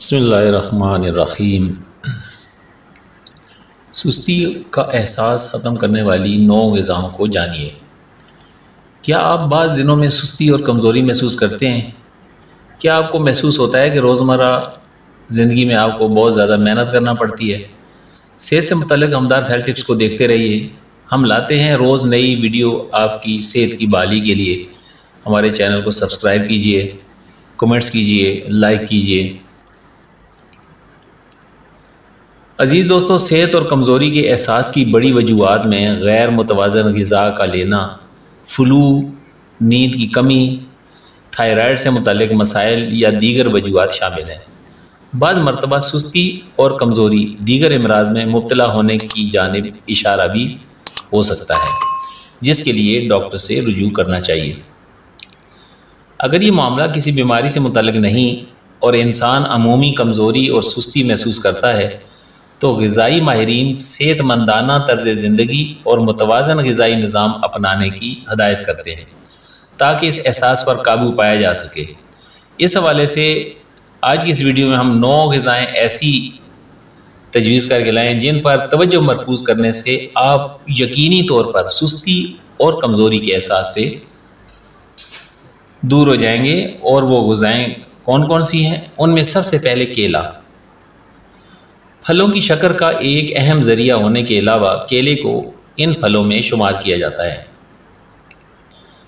बसमीम सुस्ती का एहसास ख़त्म करने वाली नौ गज़ाओं को जानिए। क्या आप बाज़ दिनों में सुस्ती और कमज़ोरी महसूस करते हैं? क्या आपको महसूस होता है कि रोज़मर्रा ज़िंदगी में आपको बहुत ज़्यादा मेहनत करना पड़ती है? सेहत से मतलब हमदार हेल्थ टिप्स को देखते रहिए। हम लाते हैं रोज़ नई वीडियो आपकी सेहत की बहाली के लिए। हमारे चैनल को सब्सक्राइब कीजिए, कमेंट्स कीजिए, लाइक कीजिए। अज़ीज़ दोस्तों, सेहत और कमज़ोरी के एहसास की बड़ी वजूहत में गैर मुतवाजन गज़ा का लेना, फ्लू, नींद की कमी, थायराइड से मुतल मसाइल या दीगर वजूहत शामिल हैं। बाद मरतबा सुस्ती और कमज़ोरी दीगर अमराज में मुबतला होने की जानब इशारा भी हो सकता है, जिसके लिए डॉक्टर से रजू करना चाहिए। अगर ये मामला किसी बीमारी से मुतल नहीं और इंसान अमूमी कमज़ोरी और सुस्ती महसूस करता है तो गज़ाई माहरीन सेहतमंदाना तर्ज ज़िंदगी और मुतवाजन गज़ाई निज़ाम अपनाने की हदायत करते हैं ताकि इस एहसास पर काबू पाया जा सके इस हवाले से आज की इस वीडियो में हम नौ गज़ाएँ ऐसी तजवीज़ करके लाएँ जिन पर तवज्जो मरकूज़ करने से आप यकीनी तौर पर सुस्ती और कमज़ोरी के एहसास से दूर हो जाएँगे और वो गज़ाएँ कौन कौन सी हैं उनमें सबसे पहले केला फलों की शक्कर का एक अहम ज़रिया होने के अलावा केले को इन फलों में शुमार किया जाता है,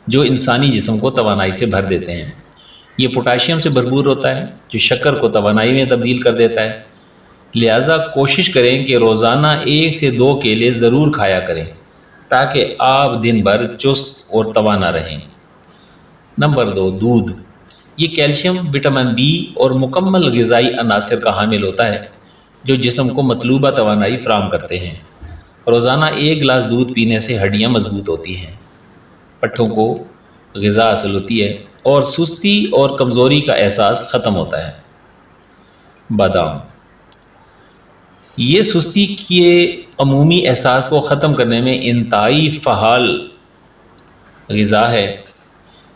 जो इंसानी जिसम को तोानाई से भर देते हैं। ये पोटाशियम से भरपूर होता है, जो शक्कर को तोानाई में तब्दील कर देता है। लिहाजा कोशिश करें कि रोज़ाना एक से दो केले ज़रूर खाया करें, ताकि आप दिन भर चुस्त और तवाना रहें। नंबर दो, दूध। ये कैल्शियम, विटामिन बी और मुकम्मल गज़ाई अनासर का हामिल होता है। जो जिसम को मतलूबा तोानाई फ्राहम करते हैं। रोज़ाना एक गिलास दूध पीने से हड्डियाँ मज़बूत होती हैं। पट्ठों को गज़ा हासिल होती है और सुस्ती और कमज़ोरी का एहसास ख़त्म होता है। बादाम। ये सुस्ती के अमूमी एहसास को ख़त्म करने में इंतई फ़ाल गज़ा है।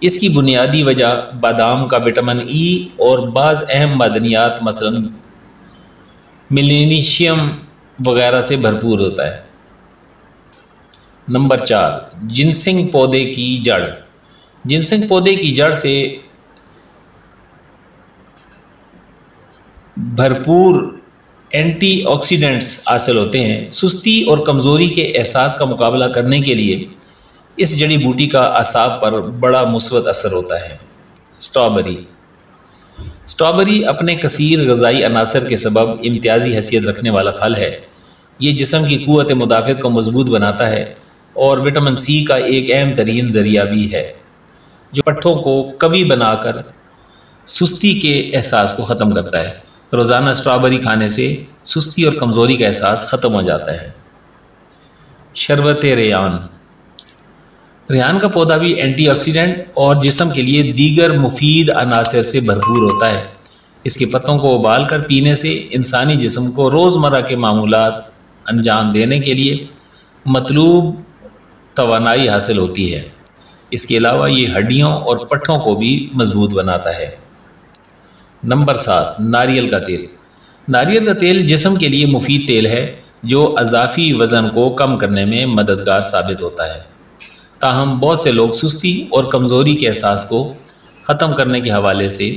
इसकी बुनियादी वजह बादाम का विटामिन ई और बाज़ अहम मदनियात, मसलन मिलेनिशियम वगैरह से भरपूर होता है। नंबर चार, जिनसिंग पौधे की जड़। जिनसिंग पौधे की जड़ से भरपूर एंटीऑक्सीडेंट्स हासिल होते हैं। सुस्ती और कमज़ोरी के एहसास का मुकाबला करने के लिए इस जड़ी बूटी का असाब पर बड़ा मुस्बत असर होता है। स्ट्रॉबेरी। स्ट्रॉबेरी अपने कसीर, गज़ाई, अनासर के सबब, इम्तियाजी हैसियत रखने वाला फल है। ये जिसम की क़वत मुदाफ़त को मज़बूत बनाता है और विटामिन सी का एक अहम तरीन ज़रिया भी है, जो पट्ठों को कभी बनाकर सुस्ती के एहसास को ख़त्म करता है। रोज़ाना स्ट्रॉबेरी खाने से सुस्ती और कमज़ोरी का एहसास ख़त्म हो जाता है। शरबत रेयान रेहान का पौधा भी एंटीऑक्सीडेंट और जिसम के लिए दीगर मुफीद अनासर से भरपूर होता है। इसके पत्तों को उबाल कर पीने से इंसानी जिसम को रोज़मर्रा के मामूलात अंजाम देने के लिए मतलूब तोानाई हासिल होती है। इसके अलावा ये हड्डियों और पट्ठों को भी मज़बूत बनाता है। नंबर सात, नारियल का तेल। नारियल का तेल जिसम के लिए मुफीद तेल है, जो अजाफी वज़न को कम करने में मददगार साबित होता है। ताहम बहुत से लोग सुस्ती और कमज़ोरी के एहसास को ख़त्म करने के हवाले से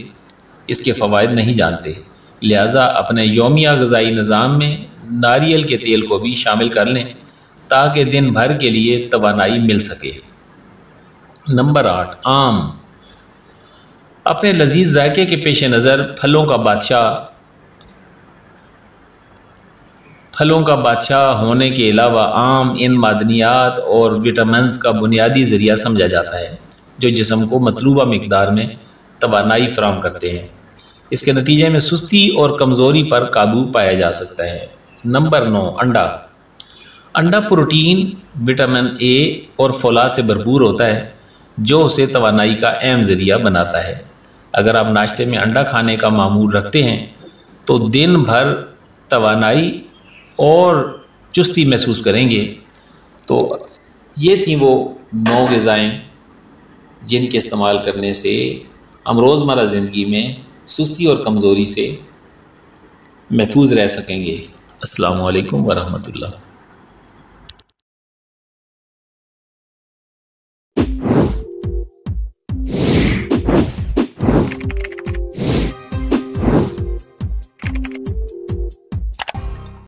इसके फ़वाद नहीं जानते। लिहाजा अपने योमिया गज़ाई निज़ाम में नारियल के तेल को भी शामिल कर लें, ताकि दिन भर के लिए तोानाई मिल सके। नंबर आठ, आम। अपने लजीज जायके के पेश नज़र फलों का बादशाह फलों का बादशाह होने के अलावा आम, इन मादनियात और विटामिन का बुनियादी ज़रिया समझा जाता है, जो जिसम को मतलूबा मकदार में तोानाई फ्राहम करते हैं। इसके नतीजे में सुस्ती और कमज़ोरी पर काबू पाया जा सकता है। नंबर नौ, अंडा। अंडा प्रोटीन, विटामिन ए और फौला से भरपूर होता है, जो उसे तोानाई का अहम ज़रिया बनाता है। अगर आप नाश्ते में अंडा खाने का मामूल रखते हैं तो दिन भर तोानाई और चुस्ती महसूस करेंगे। तो ये थी वो नौ गज़ाएँ जिनके इस्तेमाल करने से हम रोज़मर्रा ज़िंदगी में सुस्ती और कमज़ोरी से महफूज रह सकेंगे। अस्सलाम वालेकुम